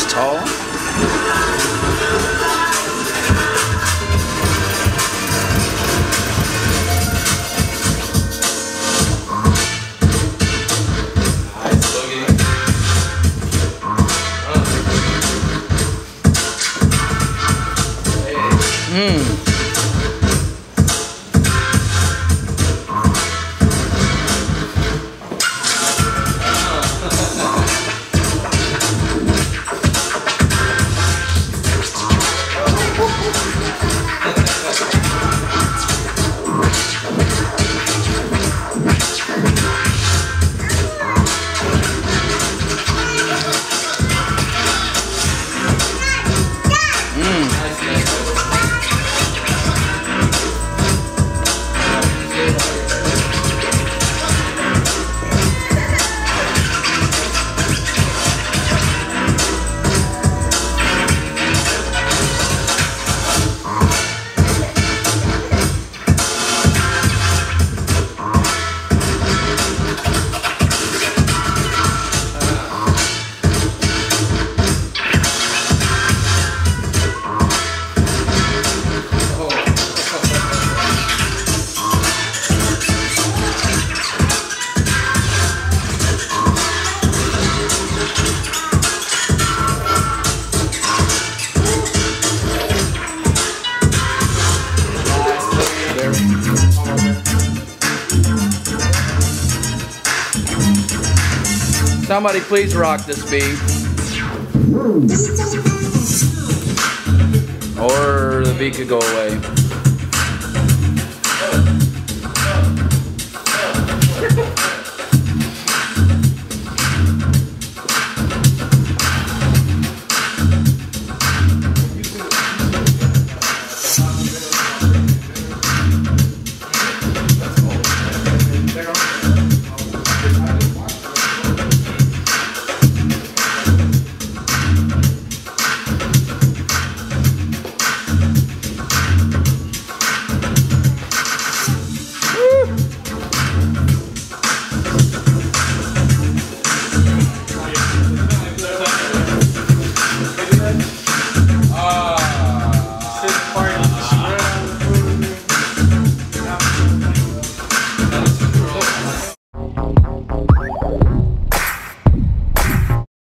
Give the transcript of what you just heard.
this tall. Mmm. Somebody please rock this beat. Or the beat could go away.